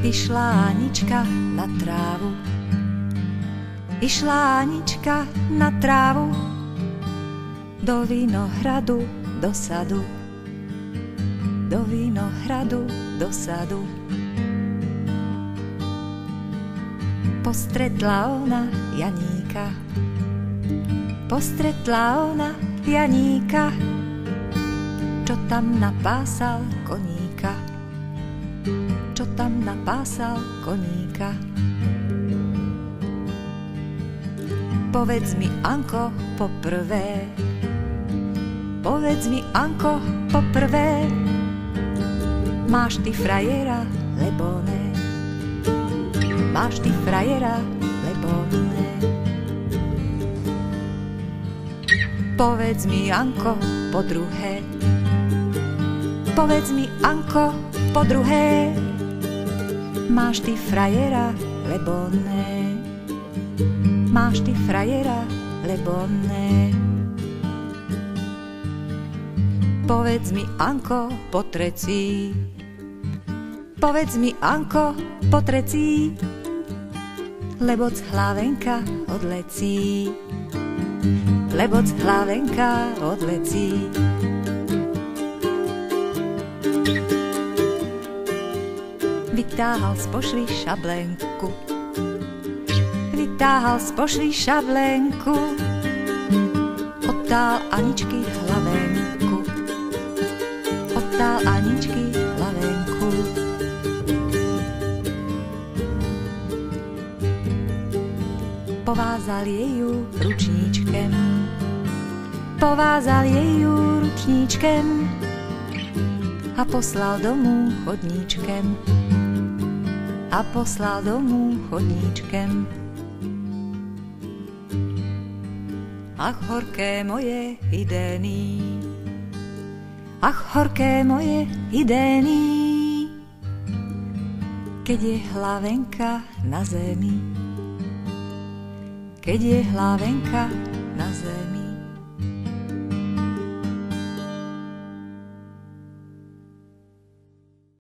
Išla Anička na trávu, išla Anička na trávu, do vinohradu, do sadu, do vinohradu, do sadu. Postretla ona Janíka, postretla ona Janíka, čo tam napásal koníka, čo tam napásal koníka. Povedz mi, Anko, poprvé, povedz mi, Anko, poprvé, máš ty frajera, lebo ne. Máš ty frajera, lebo ne. Povedz mi, Anko, po druhé, povedz mi, Anko, po druhé, máš ty frajera, lebo ne. Máš ty frajera, lebo ne. Povedz mi, Anko, po trecí, povedz mi, Anko, po trecí, lebo hlavenka odlecí. Lebo hlavenka odlecí. Vytáhal z pošvy šablenku, vytáhal z pošvy šablenku, odtál Aničky hlavenku, odtál Aničky povázal jej ju ručníčkem. Povázal jej ju ručníčkem. A poslal domů chodníčkem. A poslal domů chodníčkem. Ach, horké moje idény, ach, horké moje idény, keď je hlavenka na zemi keď je hlavenka na zemi.